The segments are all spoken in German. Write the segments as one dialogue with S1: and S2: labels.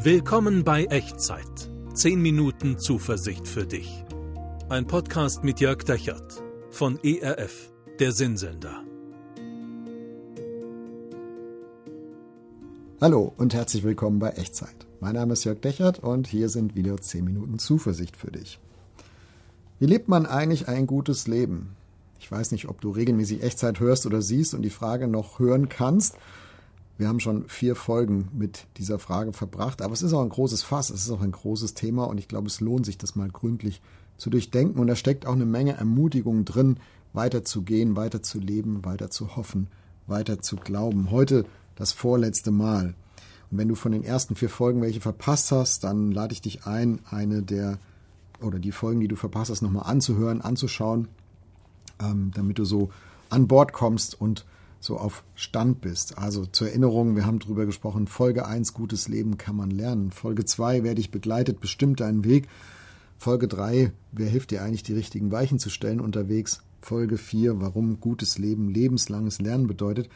S1: Willkommen bei Echtzeit. 10 Minuten Zuversicht für dich. Ein Podcast mit Jörg Dechert von ERF, der Sinnsender.
S2: Hallo und herzlich willkommen bei Echtzeit. Mein Name ist Jörg Dechert und hier sind wieder 10 Minuten Zuversicht für dich. Wie lebt man eigentlich ein gutes Leben? Ich weiß nicht, ob du regelmäßig Echtzeit hörst oder siehst und die Frage noch hören kannst. Wir haben schon vier Folgen mit dieser Frage verbracht, aber es ist auch ein großes Fass, es ist auch ein großes Thema und ich glaube, es lohnt sich, das mal gründlich zu durchdenken und da steckt auch eine Menge Ermutigung drin, weiterzugehen, weiterzuleben, weiter zu hoffen, weiter zu glauben. Heute das vorletzte Mal. Und wenn du von den ersten vier Folgen welche verpasst hast, dann lade ich dich ein, eine der oder die Folgen, die du verpasst hast, nochmal anzuhören, anzuschauen, ähm, damit du so an Bord kommst und so auf Stand bist. Also zur Erinnerung, wir haben darüber gesprochen, Folge 1, gutes Leben kann man lernen. Folge 2, wer dich begleitet, bestimmt deinen Weg. Folge 3, wer hilft dir eigentlich, die richtigen Weichen zu stellen unterwegs. Folge 4, warum gutes Leben lebenslanges Lernen bedeutet.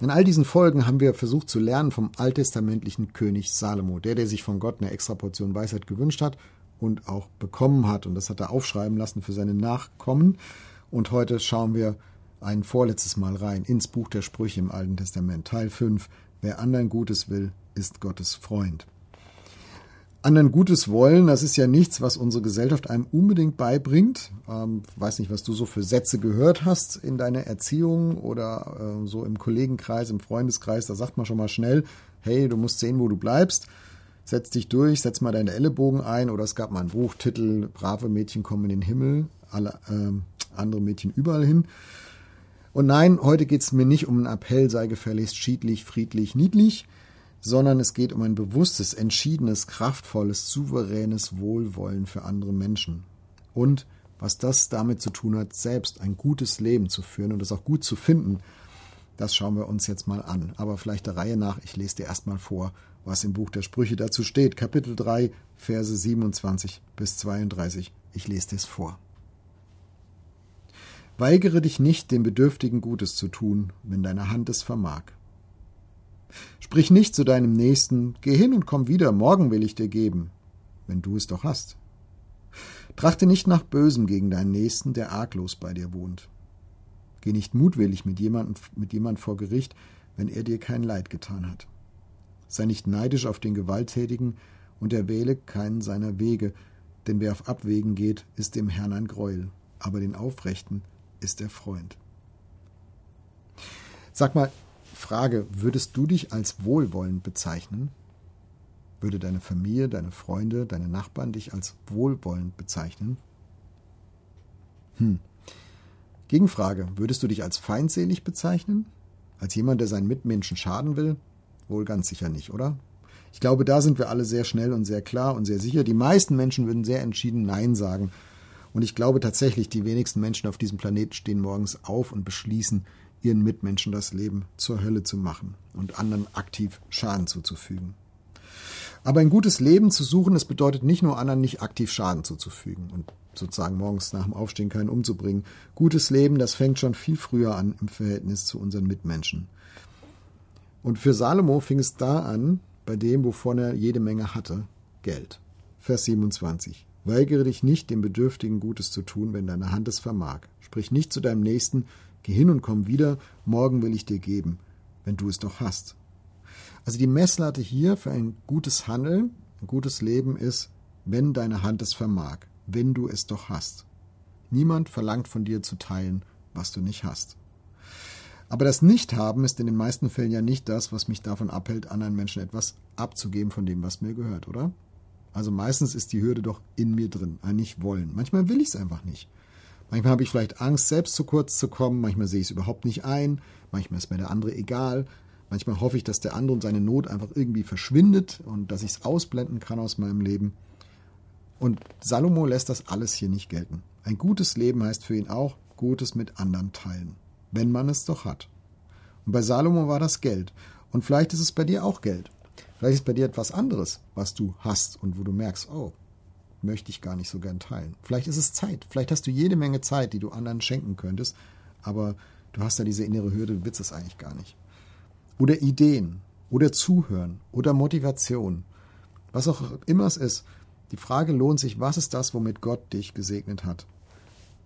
S2: In all diesen Folgen haben wir versucht zu lernen vom alttestamentlichen König Salomo, der, der sich von Gott eine extra Portion Weisheit gewünscht hat und auch bekommen hat. Und das hat er aufschreiben lassen für seine Nachkommen. Und heute schauen wir ein vorletztes Mal rein ins Buch der Sprüche im Alten Testament, Teil 5. Wer anderen Gutes will, ist Gottes Freund. Anderen Gutes wollen, das ist ja nichts, was unsere Gesellschaft einem unbedingt beibringt. Ähm, weiß nicht, was du so für Sätze gehört hast in deiner Erziehung oder äh, so im Kollegenkreis, im Freundeskreis. Da sagt man schon mal schnell, hey, du musst sehen, wo du bleibst. Setz dich durch, setz mal deine Ellenbogen ein. Oder es gab mal einen Buchtitel, Brave Mädchen kommen in den Himmel, alle äh, andere Mädchen überall hin. Und nein, heute geht es mir nicht um einen Appell, sei gefälligst schiedlich, friedlich, niedlich, sondern es geht um ein bewusstes, entschiedenes, kraftvolles, souveränes Wohlwollen für andere Menschen. Und was das damit zu tun hat, selbst ein gutes Leben zu führen und es auch gut zu finden, das schauen wir uns jetzt mal an. Aber vielleicht der Reihe nach, ich lese dir erstmal vor, was im Buch der Sprüche dazu steht. Kapitel 3, Verse 27 bis 32. Ich lese dir es vor. Weigere dich nicht, dem Bedürftigen Gutes zu tun, wenn deine Hand es vermag. Sprich nicht zu deinem Nächsten, geh hin und komm wieder, morgen will ich dir geben, wenn du es doch hast. Trachte nicht nach Bösem gegen deinen Nächsten, der arglos bei dir wohnt. Geh nicht mutwillig mit jemandem mit jemand vor Gericht, wenn er dir kein Leid getan hat. Sei nicht neidisch auf den Gewalttätigen und erwähle keinen seiner Wege, denn wer auf Abwägen geht, ist dem Herrn ein Greuel, aber den Aufrechten ist der Freund. Sag mal, Frage, würdest du dich als wohlwollend bezeichnen? Würde deine Familie, deine Freunde, deine Nachbarn dich als wohlwollend bezeichnen? Hm. Gegenfrage, würdest du dich als feindselig bezeichnen? Als jemand, der seinen Mitmenschen schaden will? Wohl ganz sicher nicht, oder? Ich glaube, da sind wir alle sehr schnell und sehr klar und sehr sicher. Die meisten Menschen würden sehr entschieden Nein sagen und ich glaube tatsächlich, die wenigsten Menschen auf diesem Planeten stehen morgens auf und beschließen, ihren Mitmenschen das Leben zur Hölle zu machen und anderen aktiv Schaden zuzufügen. Aber ein gutes Leben zu suchen, das bedeutet nicht nur anderen nicht aktiv Schaden zuzufügen und sozusagen morgens nach dem Aufstehen keinen umzubringen. Gutes Leben, das fängt schon viel früher an im Verhältnis zu unseren Mitmenschen. Und für Salomo fing es da an, bei dem, wovon er jede Menge hatte, Geld. Vers 27. Weigere dich nicht, dem Bedürftigen Gutes zu tun, wenn deine Hand es vermag. Sprich nicht zu deinem Nächsten, geh hin und komm wieder, morgen will ich dir geben, wenn du es doch hast. Also die Messlatte hier für ein gutes Handeln, ein gutes Leben ist, wenn deine Hand es vermag, wenn du es doch hast. Niemand verlangt von dir zu teilen, was du nicht hast. Aber das Nichthaben ist in den meisten Fällen ja nicht das, was mich davon abhält, anderen Menschen etwas abzugeben von dem, was mir gehört, oder? Also meistens ist die Hürde doch in mir drin, ein Nicht-Wollen. Manchmal will ich es einfach nicht. Manchmal habe ich vielleicht Angst, selbst zu kurz zu kommen. Manchmal sehe ich es überhaupt nicht ein. Manchmal ist mir der andere egal. Manchmal hoffe ich, dass der andere und seine Not einfach irgendwie verschwindet und dass ich es ausblenden kann aus meinem Leben. Und Salomo lässt das alles hier nicht gelten. Ein gutes Leben heißt für ihn auch Gutes mit anderen teilen, wenn man es doch hat. Und bei Salomo war das Geld. Und vielleicht ist es bei dir auch Geld. Vielleicht ist bei dir etwas anderes, was du hast und wo du merkst, oh, möchte ich gar nicht so gern teilen. Vielleicht ist es Zeit. Vielleicht hast du jede Menge Zeit, die du anderen schenken könntest, aber du hast da diese innere Hürde, du willst es eigentlich gar nicht. Oder Ideen, oder Zuhören, oder Motivation. Was auch immer es ist, die Frage lohnt sich, was ist das, womit Gott dich gesegnet hat?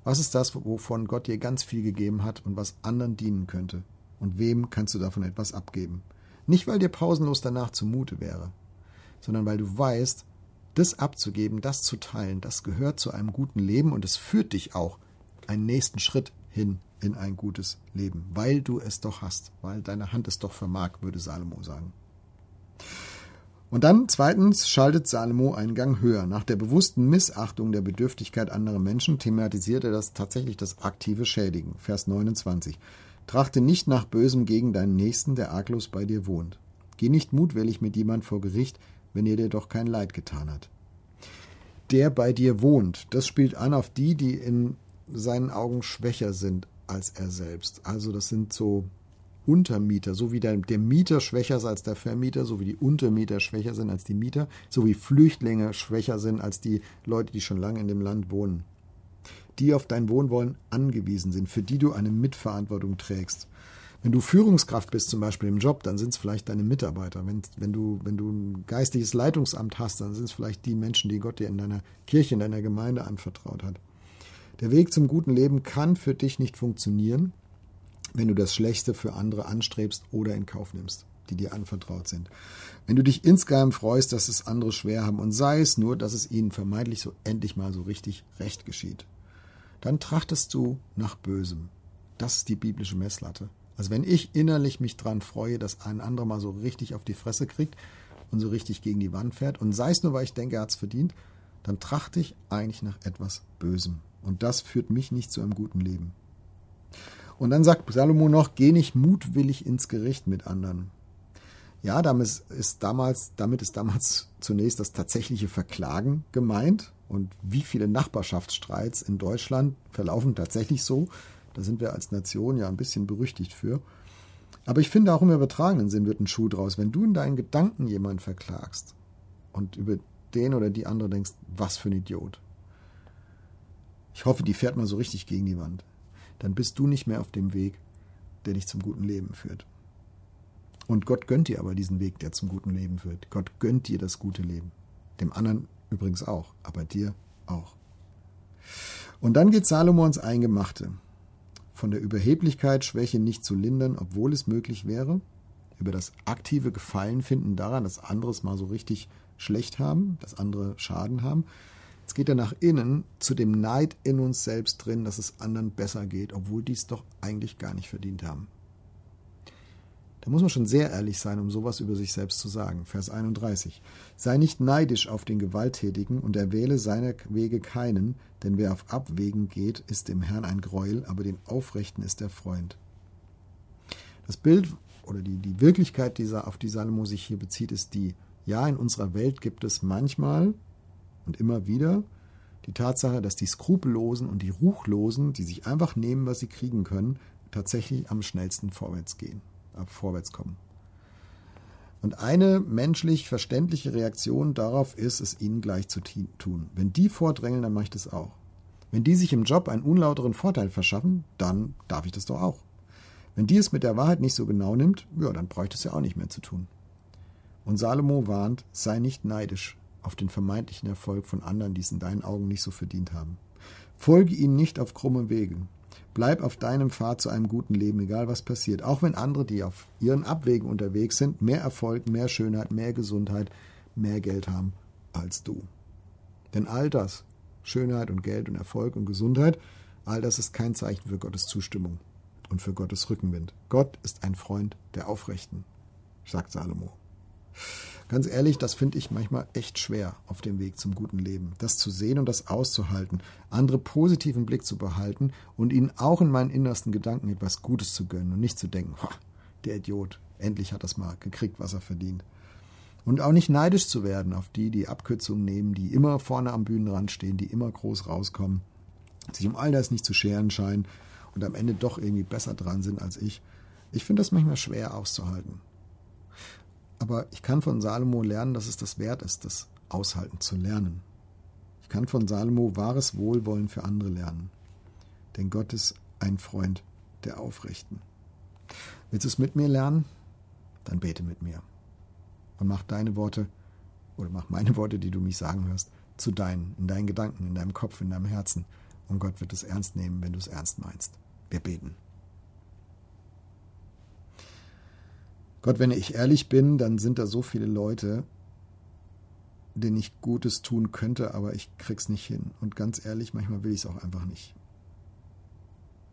S2: Was ist das, wovon Gott dir ganz viel gegeben hat und was anderen dienen könnte? Und wem kannst du davon etwas abgeben? Nicht, weil dir pausenlos danach zumute wäre, sondern weil du weißt, das abzugeben, das zu teilen, das gehört zu einem guten Leben und es führt dich auch einen nächsten Schritt hin in ein gutes Leben, weil du es doch hast, weil deine Hand es doch vermag, würde Salomo sagen. Und dann zweitens schaltet Salomo einen Gang höher. Nach der bewussten Missachtung der Bedürftigkeit anderer Menschen thematisiert er das tatsächlich das aktive Schädigen. Vers 29. Trachte nicht nach Bösem gegen deinen Nächsten, der arglos bei dir wohnt. Geh nicht mutwillig mit jemand vor Gericht, wenn er dir doch kein Leid getan hat. Der bei dir wohnt, das spielt an auf die, die in seinen Augen schwächer sind als er selbst. Also das sind so Untermieter, so wie der, der Mieter schwächer ist als der Vermieter, so wie die Untermieter schwächer sind als die Mieter, so wie Flüchtlinge schwächer sind als die Leute, die schon lange in dem Land wohnen. Die auf dein Wohnwollen angewiesen sind, für die du eine Mitverantwortung trägst. Wenn du Führungskraft bist, zum Beispiel im Job, dann sind es vielleicht deine Mitarbeiter. Wenn, wenn, du, wenn du ein geistliches Leitungsamt hast, dann sind es vielleicht die Menschen, die Gott dir in deiner Kirche, in deiner Gemeinde anvertraut hat. Der Weg zum guten Leben kann für dich nicht funktionieren, wenn du das Schlechte für andere anstrebst oder in Kauf nimmst, die dir anvertraut sind. Wenn du dich insgeheim freust, dass es andere schwer haben und sei es nur, dass es ihnen vermeintlich so endlich mal so richtig recht geschieht, dann trachtest du nach Bösem. Das ist die biblische Messlatte. Also wenn ich innerlich mich dran freue, dass ein anderer mal so richtig auf die Fresse kriegt und so richtig gegen die Wand fährt und sei es nur, weil ich denke, er hat es verdient, dann trachte ich eigentlich nach etwas Bösem. Und das führt mich nicht zu einem guten Leben. Und dann sagt Salomo noch, geh nicht mutwillig ins Gericht mit anderen. Ja, damit ist damals, damit ist damals zunächst das tatsächliche Verklagen gemeint. Und wie viele Nachbarschaftsstreits in Deutschland verlaufen tatsächlich so? Da sind wir als Nation ja ein bisschen berüchtigt für. Aber ich finde auch im übertragenen Sinn wird ein Schuh draus. Wenn du in deinen Gedanken jemanden verklagst und über den oder die andere denkst, was für ein Idiot. Ich hoffe, die fährt mal so richtig gegen die Wand dann bist du nicht mehr auf dem Weg, der dich zum guten Leben führt. Und Gott gönnt dir aber diesen Weg, der zum guten Leben führt. Gott gönnt dir das gute Leben. Dem anderen übrigens auch, aber dir auch. Und dann geht Salomo ins Eingemachte. Von der Überheblichkeit, Schwäche nicht zu lindern, obwohl es möglich wäre. Über das aktive Gefallen finden daran, dass andere es mal so richtig schlecht haben, dass andere Schaden haben. Jetzt geht er nach innen zu dem Neid in uns selbst drin, dass es anderen besser geht, obwohl die es doch eigentlich gar nicht verdient haben. Da muss man schon sehr ehrlich sein, um sowas über sich selbst zu sagen. Vers 31. Sei nicht neidisch auf den Gewalttätigen und erwähle seiner Wege keinen, denn wer auf Abwägen geht, ist dem Herrn ein Gräuel, aber den Aufrechten ist der Freund. Das Bild oder die, die Wirklichkeit, die, auf die Salomo sich hier bezieht, ist die, ja, in unserer Welt gibt es manchmal und immer wieder die Tatsache, dass die Skrupellosen und die Ruchlosen, die sich einfach nehmen, was sie kriegen können, tatsächlich am schnellsten vorwärts gehen, vorwärts kommen. Und eine menschlich verständliche Reaktion darauf ist, es ihnen gleich zu tun. Wenn die vordrängeln, dann mache ich das auch. Wenn die sich im Job einen unlauteren Vorteil verschaffen, dann darf ich das doch auch. Wenn die es mit der Wahrheit nicht so genau nimmt, ja, dann bräuchte es ja auch nicht mehr zu tun. Und Salomo warnt, sei nicht neidisch, auf den vermeintlichen Erfolg von anderen, die es in deinen Augen nicht so verdient haben. Folge ihnen nicht auf krumme Wege. Bleib auf deinem Pfad zu einem guten Leben, egal was passiert. Auch wenn andere, die auf ihren Abwegen unterwegs sind, mehr Erfolg, mehr Schönheit, mehr Gesundheit, mehr Geld haben als du. Denn all das, Schönheit und Geld und Erfolg und Gesundheit, all das ist kein Zeichen für Gottes Zustimmung und für Gottes Rückenwind. Gott ist ein Freund der Aufrechten, sagt Salomo. Ganz ehrlich, das finde ich manchmal echt schwer auf dem Weg zum guten Leben. Das zu sehen und das auszuhalten, andere positiv im Blick zu behalten und ihnen auch in meinen innersten Gedanken etwas Gutes zu gönnen und nicht zu denken, der Idiot, endlich hat das mal gekriegt, was er verdient. Und auch nicht neidisch zu werden auf die, die Abkürzungen nehmen, die immer vorne am Bühnenrand stehen, die immer groß rauskommen, sich um all das nicht zu scheren scheinen und am Ende doch irgendwie besser dran sind als ich. Ich finde das manchmal schwer auszuhalten. Aber ich kann von Salomo lernen, dass es das wert ist, das aushalten zu lernen. Ich kann von Salomo wahres Wohlwollen für andere lernen. Denn Gott ist ein Freund der Aufrechten. Willst du es mit mir lernen? Dann bete mit mir. Und mach deine Worte oder mach meine Worte, die du mich sagen hörst, zu deinen, in deinen Gedanken, in deinem Kopf, in deinem Herzen. Und Gott wird es ernst nehmen, wenn du es ernst meinst. Wir beten. Gott, wenn ich ehrlich bin, dann sind da so viele Leute, denen ich Gutes tun könnte, aber ich krieg's nicht hin. Und ganz ehrlich, manchmal will ich es auch einfach nicht.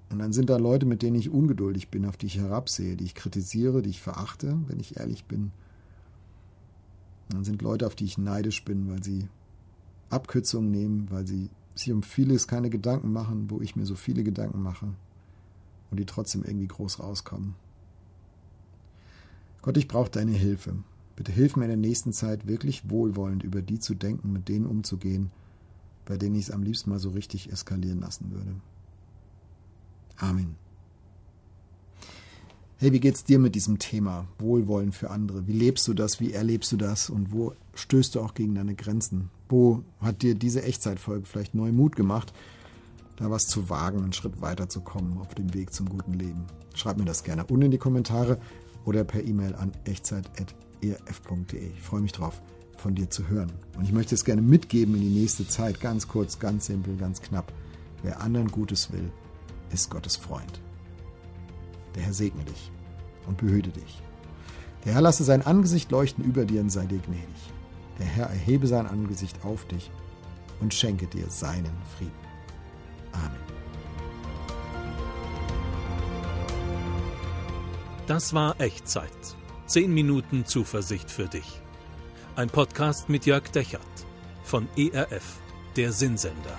S2: Und dann sind da Leute, mit denen ich ungeduldig bin, auf die ich herabsehe, die ich kritisiere, die ich verachte, wenn ich ehrlich bin. Dann sind Leute, auf die ich neidisch bin, weil sie Abkürzungen nehmen, weil sie sich um vieles keine Gedanken machen, wo ich mir so viele Gedanken mache und die trotzdem irgendwie groß rauskommen. Gott, ich brauche deine Hilfe. Bitte hilf mir in der nächsten Zeit wirklich wohlwollend über die zu denken, mit denen umzugehen, bei denen ich es am liebsten mal so richtig eskalieren lassen würde. Amen. Hey, wie geht's dir mit diesem Thema Wohlwollen für andere? Wie lebst du das? Wie erlebst du das? Und wo stößt du auch gegen deine Grenzen? Wo hat dir diese Echtzeitfolge vielleicht neu Mut gemacht, da was zu wagen, einen Schritt weiterzukommen auf dem Weg zum guten Leben? Schreib mir das gerne unten in die Kommentare oder per E-Mail an echtzeit.erf.de. Ich freue mich drauf, von dir zu hören. Und ich möchte es gerne mitgeben in die nächste Zeit, ganz kurz, ganz simpel, ganz knapp. Wer anderen Gutes will, ist Gottes Freund. Der Herr segne dich und behüte dich. Der Herr lasse sein Angesicht leuchten über dir und sei dir gnädig. Der Herr erhebe sein Angesicht auf dich und schenke dir seinen Frieden. Amen.
S1: Das war Echtzeit. 10 Minuten Zuversicht für dich. Ein Podcast mit Jörg Dechert von ERF, der Sinnsender.